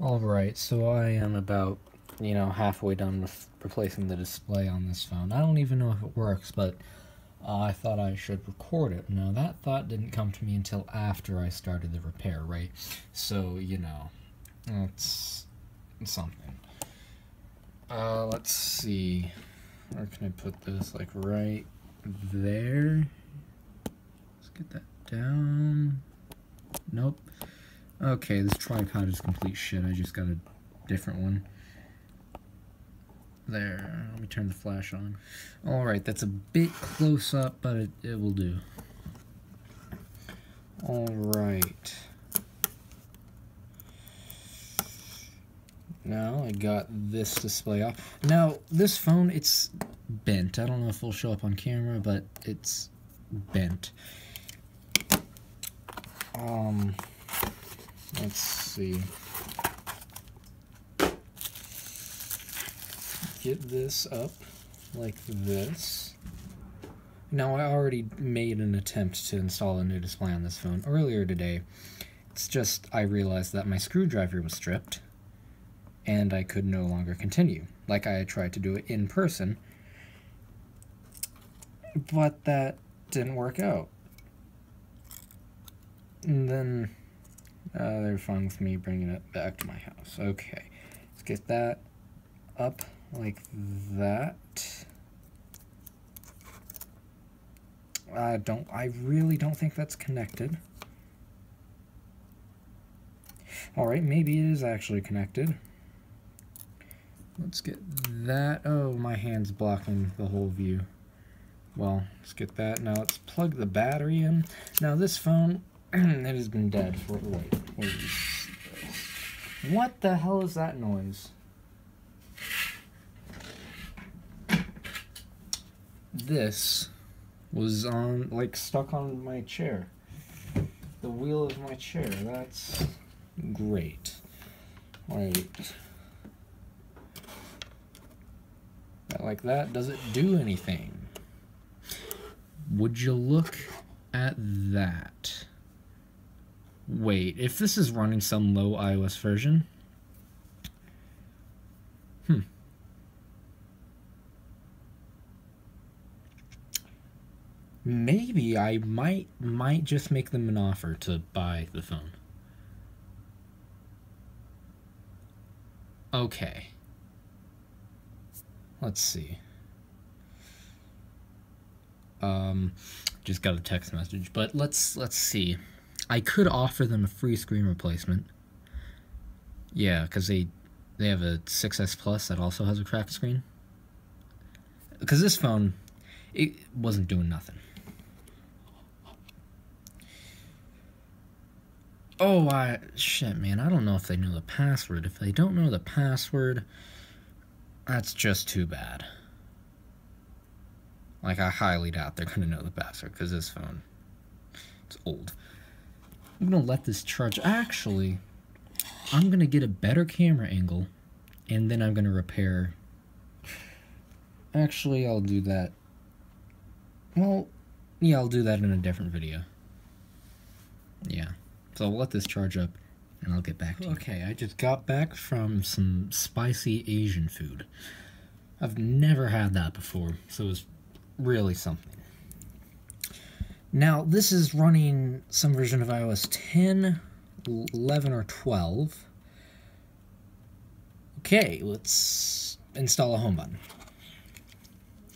Alright, so I am about, you know, halfway done with replacing the display on this phone. I don't even know if it works, but uh, I thought I should record it. Now, that thought didn't come to me until after I started the repair, right? So, you know, that's something. Uh, let's see. Where can I put this? Like right there? Let's get that down. Nope. Okay, this tripod is complete shit. I just got a different one. There. Let me turn the flash on. Alright, that's a bit close up, but it, it will do. Alright. Now I got this display off. Now, this phone, it's bent. I don't know if it'll show up on camera, but it's bent. Um, let's see. Get this up like this. Now, I already made an attempt to install a new display on this phone earlier today. It's just I realized that my screwdriver was stripped and I could no longer continue, like I tried to do it in person. But that didn't work out. And then uh, they're fine with me bringing it back to my house. Okay, let's get that up like that. I don't, I really don't think that's connected. Alright, maybe it is actually connected. Let's get that. Oh, my hand's blocking the whole view. Well, let's get that. Now let's plug the battery in. Now this phone, it has been dead for, wait, wait. What the hell is that noise? This was on, like, stuck on my chair. The wheel of my chair. That's great. Alright. like that, does it do anything? Would you look at that? Wait, if this is running some low iOS version, hmm. Maybe I might might just make them an offer to buy the phone. Okay. Let's see. Um, just got a text message, but let's let's see. I could offer them a free screen replacement. Yeah, because they they have a 6S Plus that also has a cracked screen. Because this phone, it wasn't doing nothing. Oh, I shit, man. I don't know if they know the password. If they don't know the password, that's just too bad. Like, I highly doubt they're going to know the password, because this phone, it's old. I'm going to let this charge. Actually, I'm going to get a better camera angle, and then I'm going to repair. Actually, I'll do that. Well, yeah, I'll do that in a different video. Yeah. So I'll let this charge up and I'll get back to you. Okay, I just got back from some spicy Asian food. I've never had that before, so it was really something. Now, this is running some version of iOS 10, 11, or 12. Okay, let's install a home button.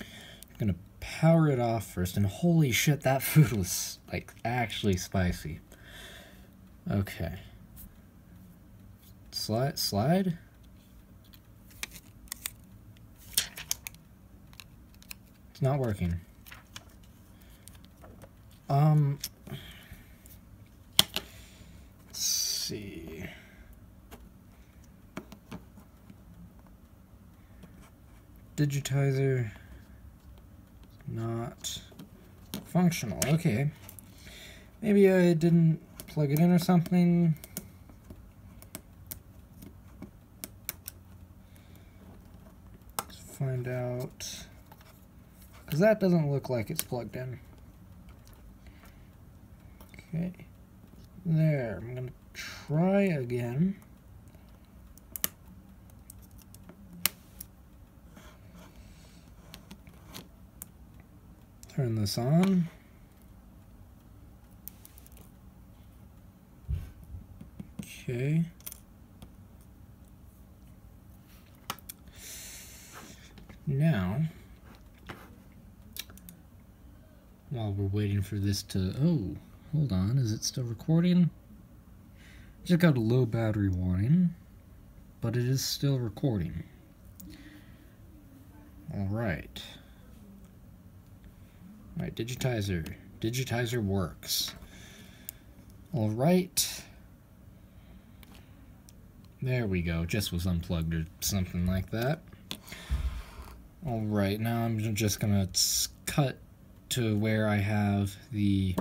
I'm gonna power it off first, and holy shit, that food was, like, actually spicy. Okay. Slide, slide. It's not working. Um, let's see. Digitizer, not functional. Okay. Maybe I didn't plug it in or something. Let's find out, because that doesn't look like it's plugged in. Okay. There, I'm going to try again. Turn this on. Okay. Now, while we're waiting for this to, oh, hold on. Is it still recording? Just got a low battery warning, but it is still recording. Alright. Alright, digitizer. Digitizer works. Alright. There we go. Just was unplugged or something like that. Alright, now I'm just gonna cut to where I have the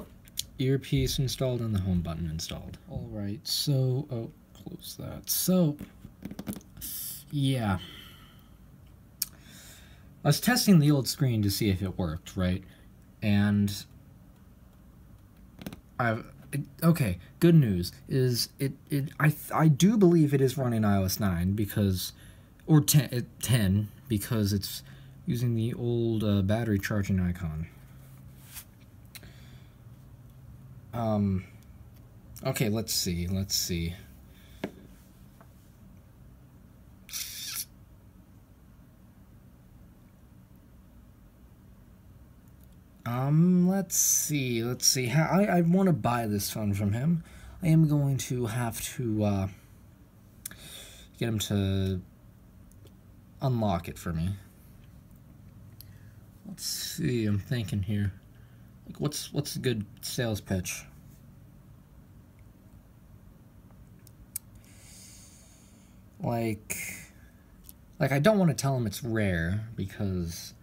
earpiece installed and the home button installed. Alright, so, oh, close that. So, yeah. I was testing the old screen to see if it worked, right? And I've okay. Good news is it. It I I do believe it is running iOS nine because, or 10, 10 because it's using the old uh, battery charging icon. Um. Okay, let's see. Let's see. Um, let's see, let's see. I, I want to buy this phone from him. I am going to have to uh, get him to unlock it for me. Let's see. I'm thinking here. What's what's a good sales pitch? Like, like I don't want to tell them it's rare because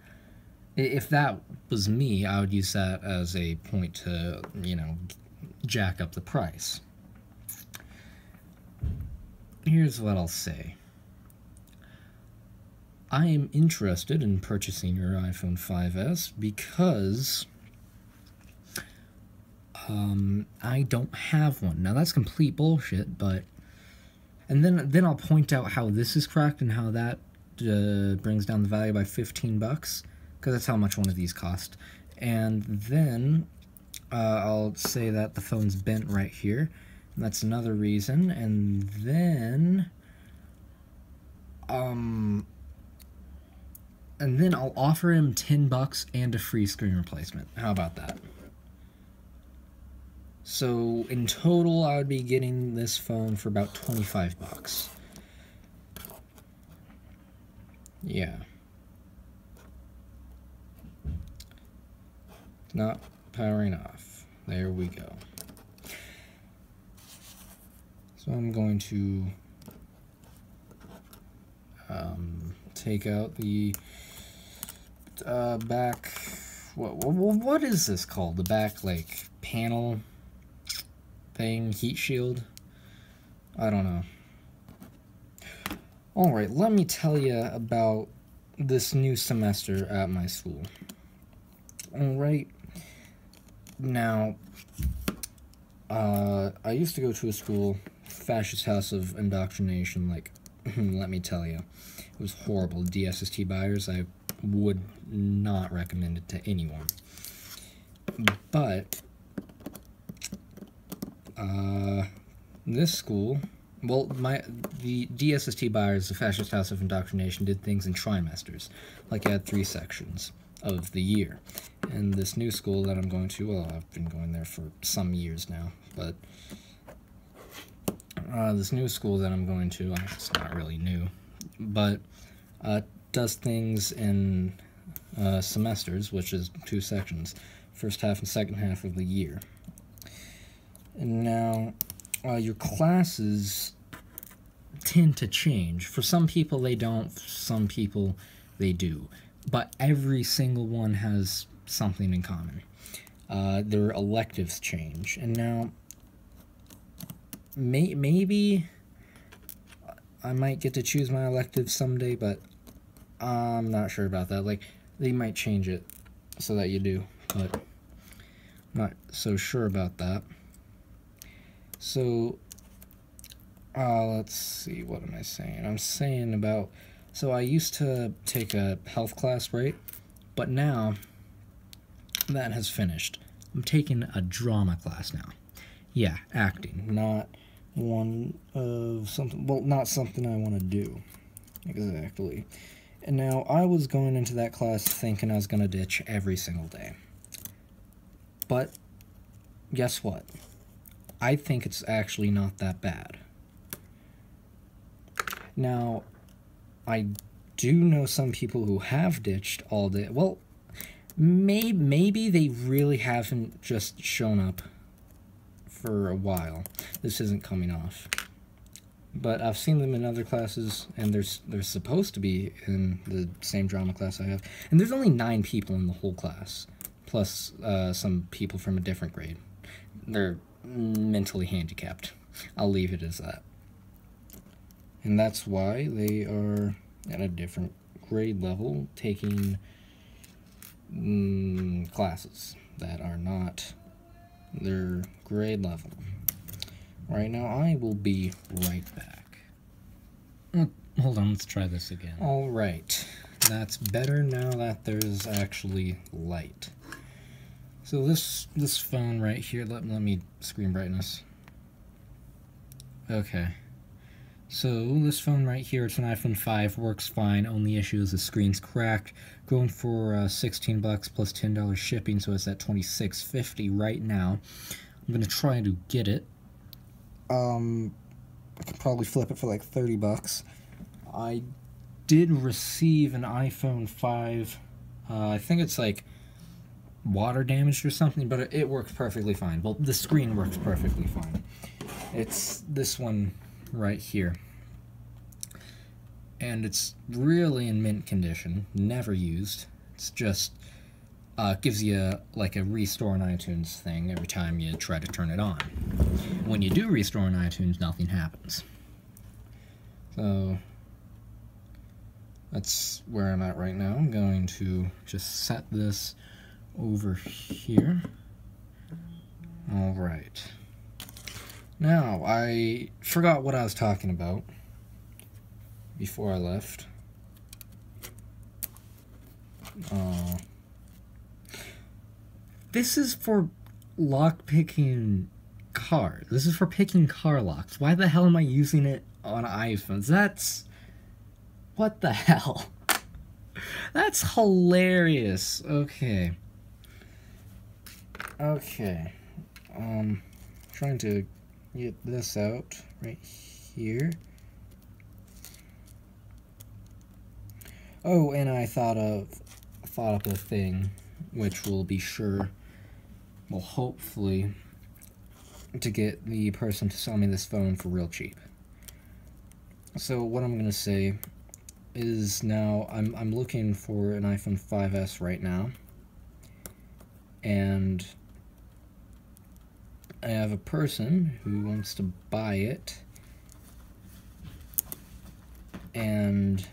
if that was me, I would use that as a point to, you know, jack up the price. Here's what I'll say. I am interested in purchasing your iPhone 5S because um, I don't have one. Now that's complete bullshit, but and then then I'll point out how this is cracked and how that uh, brings down the value by 15 bucks because that's how much one of these cost. And then uh, I'll say that the phone's bent right here. that's another reason. And then, um, and then I'll offer him 10 bucks and a free screen replacement. How about that? So in total, I would be getting this phone for about 25 bucks. Yeah. not powering off. There we go. So I'm going to um, take out the uh, back, what, what, what is this called? The back, like, panel thing, heat shield? I don't know. Alright, let me tell you about this new semester at my school. Alright, now, uh, I used to go to a school, fascist house of indoctrination, like, let me tell you, it was horrible. DSST Byers, I would not recommend it to anyone. But, uh, this school, well, my the DSST Byers, the fascist house of indoctrination, did things in trimesters, like I had three sections of the year. And this new school that I'm going to, well, I've been going there for some years now, but uh, this new school that I'm going to, it's not really new, but uh, does things in uh, semesters, which is two sections, first half and second half of the year. And now, uh, your classes tend to change. For some people, they don't. For some people, they do but every single one has something in common. Uh, their electives change, and now may maybe I might get to choose my elective someday, but I'm not sure about that. Like they might change it so that you do, but I'm not so sure about that. So uh, let's see, what am I saying? I'm saying about so I used to take a health class, right? But now that has finished. I'm taking a drama class now. Yeah, acting, not one of something, well, not something I want to do. Exactly. And now I was going into that class thinking I was going to ditch every single day. But guess what? I think it's actually not that bad. Now, I do know some people who have ditched all day. Well, may, maybe they really haven't just shown up for a while. This isn't coming off. But I've seen them in other classes, and there's they're supposed to be in the same drama class I have. And there's only nine people in the whole class, plus uh, some people from a different grade. They're mentally handicapped. I'll leave it as that. And that's why they are at a different grade level taking mm, classes that are not their grade level. Right now, I will be right back. hold on, let's try this again. Alright, that's better now that there's actually light. So this this phone right here, let, let me screen brightness. Okay. So this phone right here, it's an iPhone 5, works fine. Only issue is the screen's cracked. Going for uh, 16 bucks plus $10 shipping, so it's at 26.50 right now. I'm gonna try to get it. Um, I could probably flip it for like 30 bucks. I did receive an iPhone 5. Uh, I think it's like water damaged or something, but it, works perfectly fine. Well, the screen works perfectly fine. It's this one right here. And it's really in mint condition, never used. It's just uh, gives you a, like a restore on iTunes thing every time you try to turn it on. When you do restore on iTunes, nothing happens. So that's where I'm at right now. I'm going to just set this over here. All right. Now, I forgot what I was talking about before I left. Uh, this is for lock picking cars. This is for picking car locks. Why the hell am I using it on iPhones? That's. What the hell? That's hilarious. Okay. Okay. Um, trying to get this out right here. Oh, and I thought of thought up a thing, which will be sure, well, hopefully, to get the person to sell me this phone for real cheap. So what I'm gonna say is now I'm I'm looking for an iPhone 5s right now, and I have a person who wants to buy it and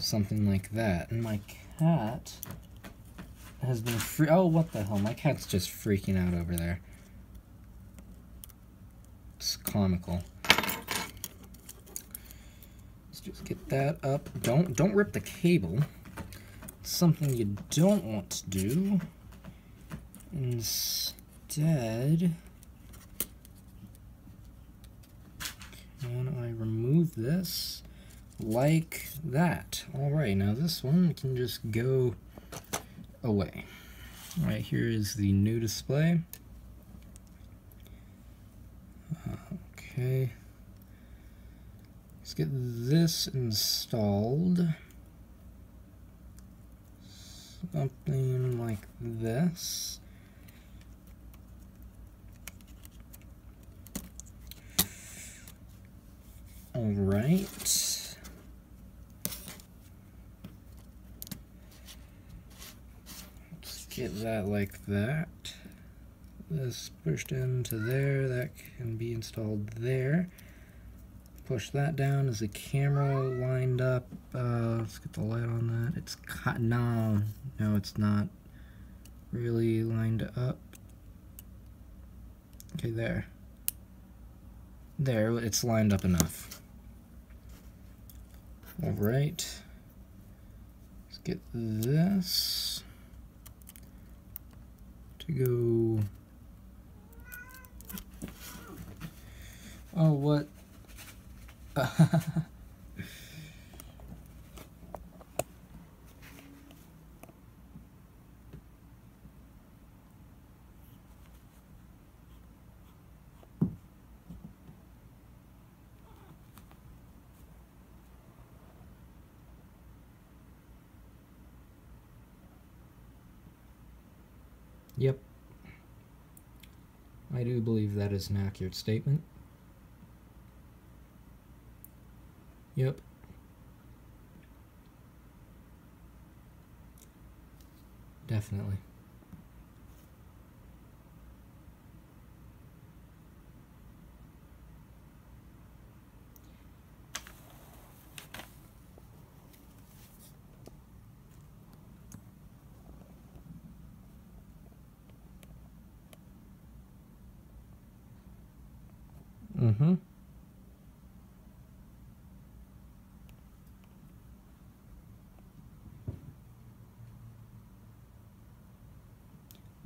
something like that. And my cat has been free. Oh, what the hell? My cat's just freaking out over there. It's comical. Let's just get that up. Don't don't rip the cable. It's something you don't want to do. Instead, instead, can I remove this like that? Alright, now this one can just go away. Alright, here is the new display. Okay. Let's get this installed. Something like this. All right. Let's get that like that. This pushed into there, that can be installed there. Push that down. Is the camera lined up? Uh, let's get the light on that. It's cut. No, no, it's not really lined up. Okay, there. There, it's lined up enough. All right. Let's get this to go. Oh, what? that is an accurate statement. Yep. Definitely. Mm-hmm.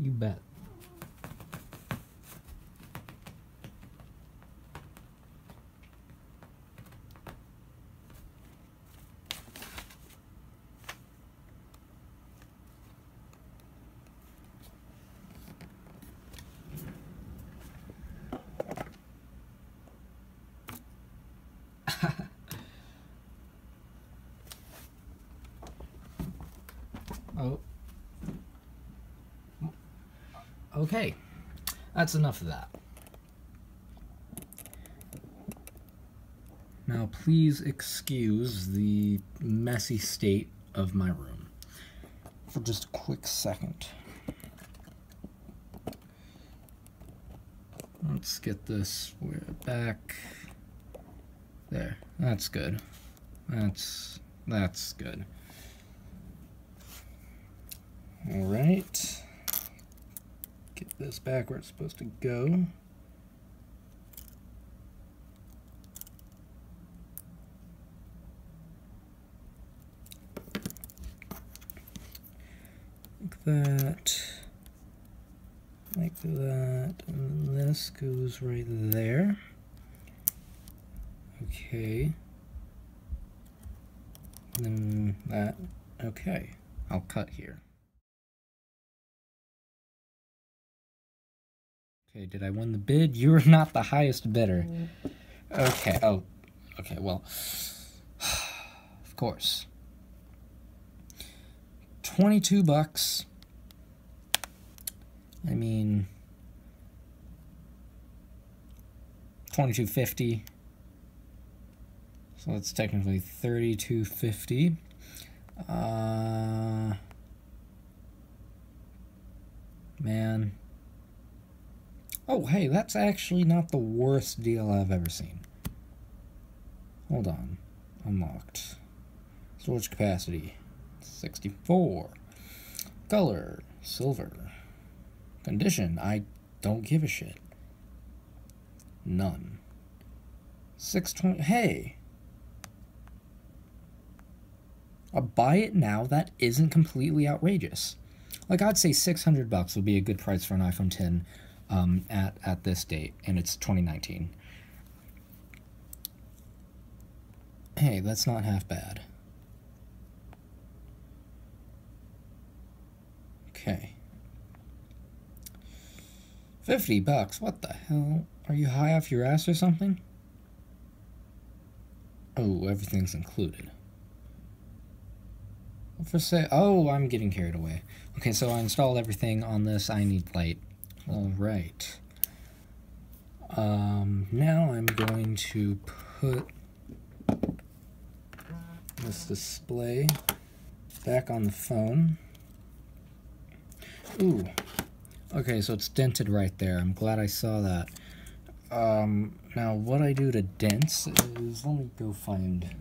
You bet. Oh. Okay. That's enough of that. Now, please excuse the messy state of my room for just a quick second. Let's get this back. There. That's good. That's that's good. All right. Get this back where it's supposed to go. Like that. Like that. And this goes right there. Okay. And then that. Okay. I'll cut here. Okay, did I win the bid? You're not the highest bidder. Okay, oh, okay, well, of course. 22 bucks. I mean, 2250. So that's technically 3250. Uh, man. Oh, hey, that's actually not the worst deal I've ever seen. Hold on. Unlocked. Storage capacity 64. Color silver. Condition I don't give a shit. None. 620. Hey. A buy it now that isn't completely outrageous. Like I'd say 600 bucks would be a good price for an iPhone 10 um, at, at this date, and it's 2019. Hey, that's not half bad. Okay. 50 bucks, what the hell? Are you high off your ass or something? Oh, everything's included. For say, oh, I'm getting carried away. Okay, so I installed everything on this. I need light. All right. Um, now I'm going to put this display back on the phone. Ooh. Okay, so it's dented right there. I'm glad I saw that. Um, now what I do to dents is, let me go find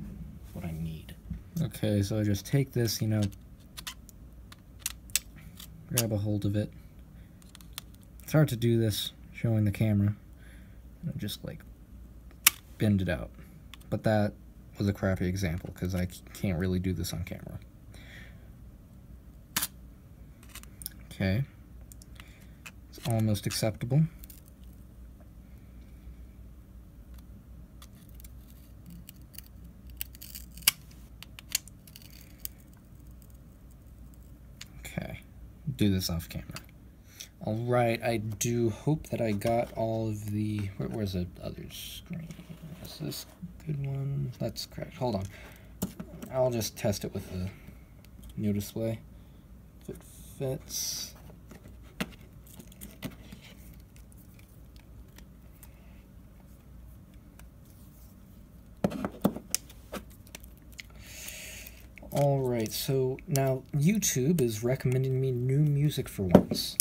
what I need. Okay, so I just take this, you know, grab a hold of it. It's hard to do this showing the camera. And just like bend it out. But that was a crappy example because I can't really do this on camera. Okay. It's almost acceptable. Okay, do this off camera. All right, I do hope that I got all of the. Where, where's the other screen? Is this good one? That's correct. Hold on. I'll just test it with the new display. If it fits. Alright, so now YouTube is recommending me new music for once.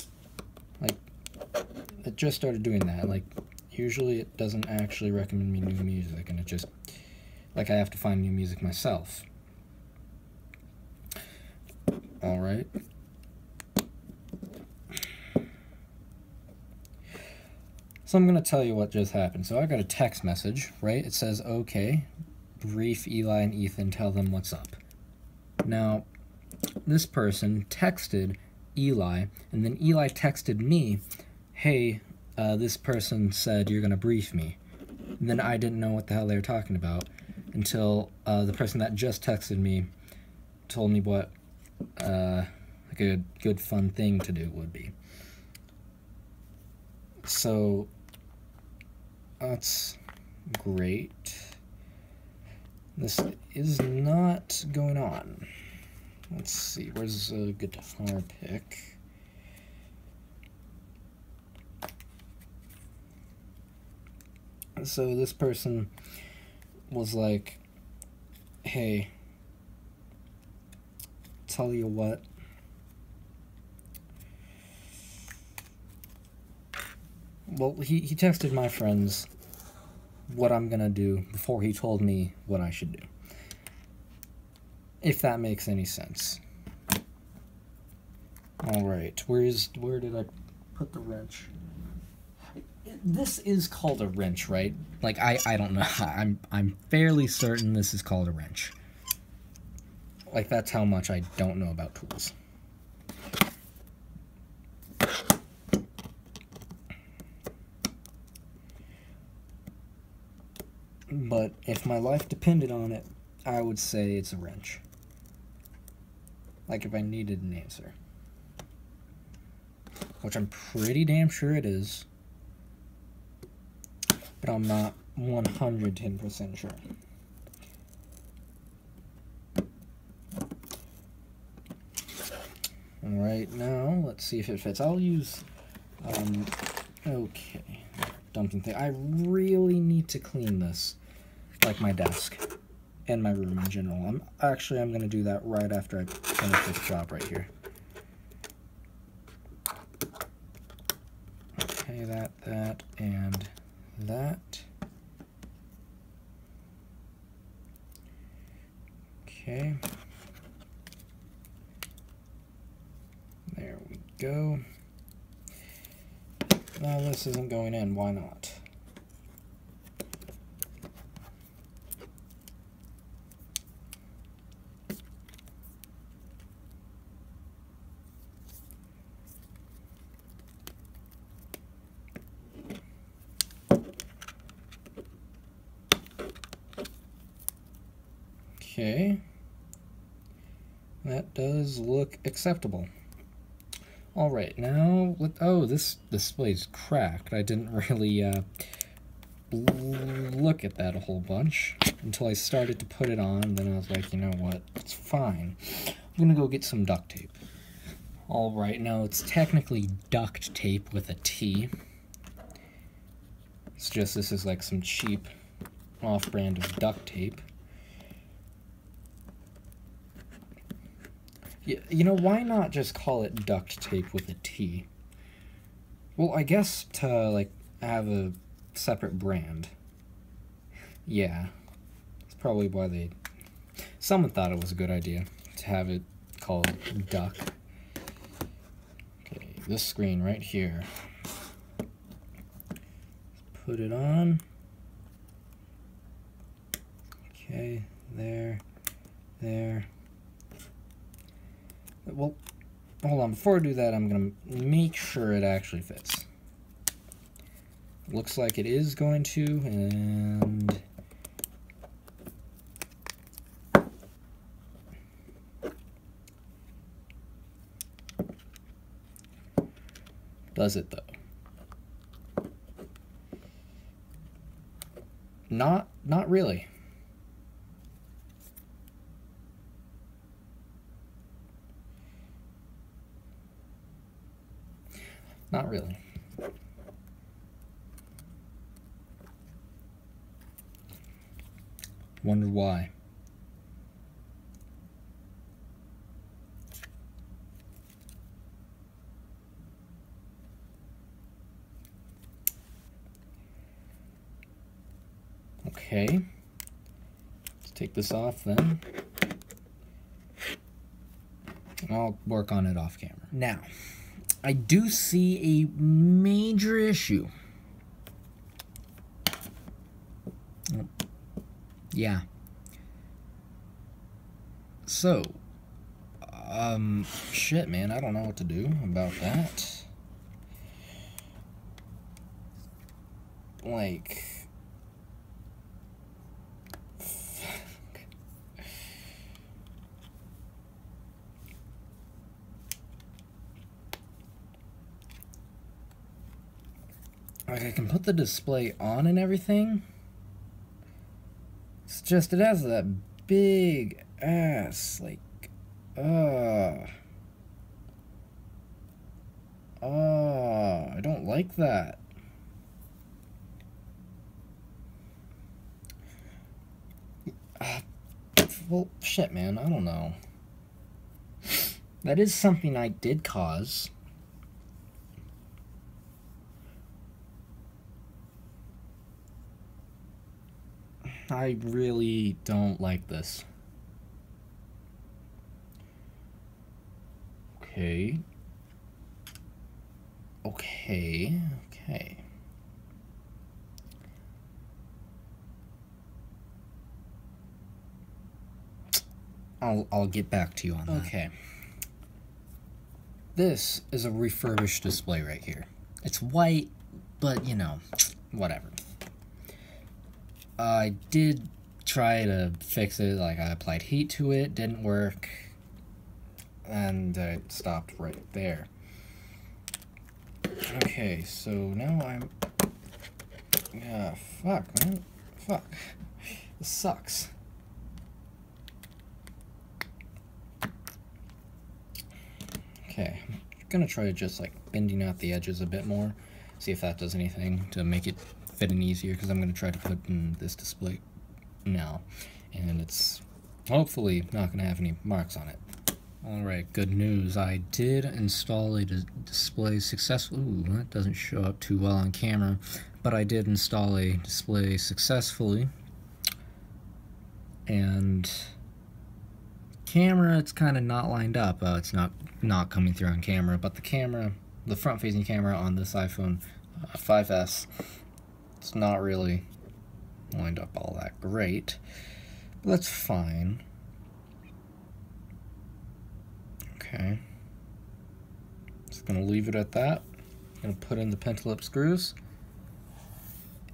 It just started doing that. Like, usually it doesn't actually recommend me new music, and it just, like, I have to find new music myself. Alright. So I'm going to tell you what just happened. So I got a text message, right? It says, okay, brief Eli and Ethan, tell them what's up. Now, this person texted Eli, and then Eli texted me, hey, uh, this person said you're going to brief me. And then I didn't know what the hell they were talking about until uh, the person that just texted me told me what uh, like a good fun thing to do would be. So that's great. This is not going on. Let's see, where's a guitar pick? So this person was like, hey, tell you what. Well, he, he texted my friends what I'm gonna do before he told me what I should do. If that makes any sense. Alright, where's where did I put the wrench? This is called a wrench, right? Like I, I don't know. I'm I'm fairly certain this is called a wrench. Like that's how much I don't know about tools. But if my life depended on it, I would say it's a wrench. Like if I needed an answer. Which I'm pretty damn sure it is. But I'm not 110% sure. Alright, now let's see if it fits. I'll use, um, okay, dumping thing. I really need to clean this, like my desk and my room in general. I'm Actually, I'm going to do that right after I finish this job right here. Okay, that, that, and that. Okay. There we go. Now this isn't going in, why not? Okay. That does look acceptable. Alright, now, let, oh, this display's cracked. I didn't really uh, look at that a whole bunch until I started to put it on. Then I was like, you know what, it's fine. I'm gonna go get some duct tape. Alright, now it's technically duct tape with a T. It's just this is like some cheap off-brand of duct tape. You know, why not just call it duct tape with a T? Well, I guess to, like, have a separate brand. Yeah. That's probably why they... Someone thought it was a good idea to have it called duck. Okay, this screen right here. Put it on. Okay, there, there. Well, hold on, before I do that, I'm going to make sure it actually fits. Looks like it is going to, and... Does it, though? Not, not really. Really. Wonder why. Okay. Let's take this off then. I'll work on it off camera. Now, I do see a major issue. Yeah. So, um, shit, man, I don't know what to do about that. Like, like I can put the display on and everything. It's just it has that big ass like uh uh I don't like that. Uh, well, shit, man. I don't know. That is something I did cause. I really don't like this. Okay. Okay, okay. I'll I'll get back to you on that. Okay. This is a refurbished display right here. It's white, but you know, whatever. I did try to fix it, like I applied heat to it, didn't work, and it stopped right there. Okay, so now I'm... Yeah, fuck, man. Fuck. This sucks. Okay, I'm gonna try just like bending out the edges a bit more, see if that does anything to make it fitting easier because I'm going to try to put in this display now. And it's hopefully not going to have any marks on it. Alright, good news. I did install a display successfully. Ooh, that doesn't show up too well on camera. But I did install a display successfully. And camera, it's kind of not lined up. Uh, it's not, not coming through on camera. But the camera, the front-facing camera on this iPhone uh, 5S it's not really lined up all that great. But that's fine. Okay. Just gonna leave it at that. Gonna put in the pentalobe screws.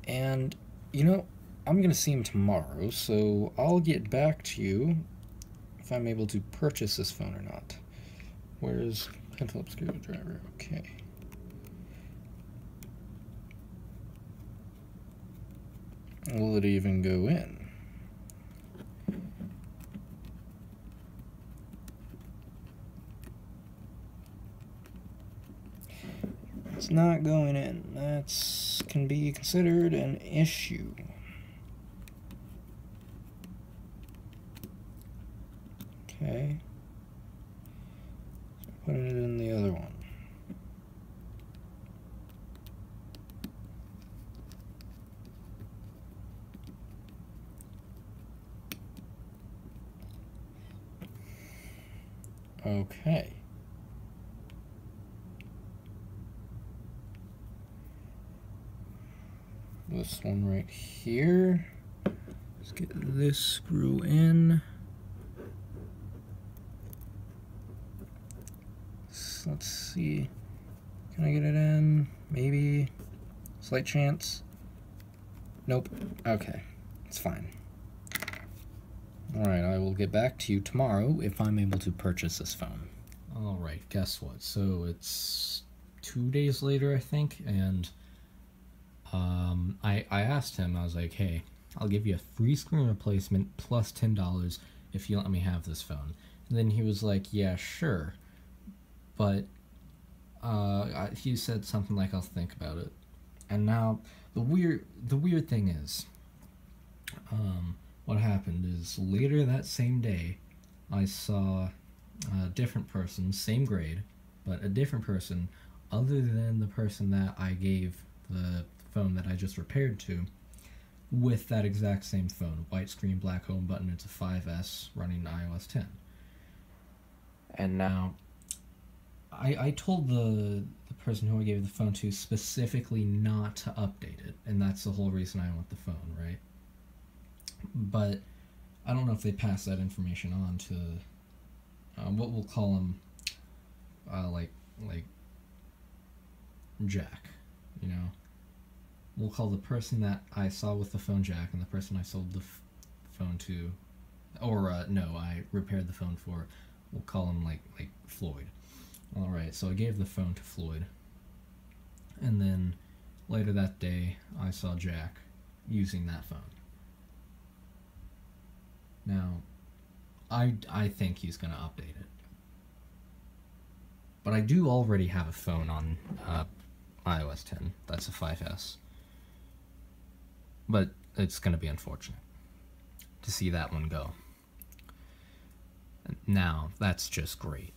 And, you know, I'm gonna see him tomorrow, so I'll get back to you if I'm able to purchase this phone or not. Where's pentalobe screwdriver? Okay. Will it even go in? It's not going in. That can be considered an issue. Okay. So putting it in the other one. Okay. This one right here. Let's get this screw in. Let's see. Can I get it in? Maybe. Slight chance. Nope. Okay. It's fine. Alright, I will get back to you tomorrow if I'm able to purchase this phone. Alright, guess what? So it's two days later, I think, and um, I, I asked him, I was like, hey, I'll give you a free screen replacement plus $10 if you let me have this phone. And then he was like, yeah, sure. But uh, he said something like, I'll think about it. And now the weird the weird thing is, um, what happened is later that same day, I saw a different person, same grade, but a different person, other than the person that I gave the phone that I just repaired to, with that exact same phone, white screen, black home button. It's a 5S running iOS 10. And now, I I told the the person who I gave the phone to specifically not to update it, and that's the whole reason I want the phone, right? But I don't know if they pass that information on to uh, what we'll call him, uh, like like Jack, you know. We'll call the person that I saw with the phone Jack, and the person I sold the phone to, or uh, no, I repaired the phone for. We'll call him like like Floyd. All right, so I gave the phone to Floyd, and then later that day I saw Jack using that phone. Now, I I think he's gonna update it, but I do already have a phone on uh, iOS 10. That's a 5S, but it's gonna be unfortunate to see that one go. Now that's just great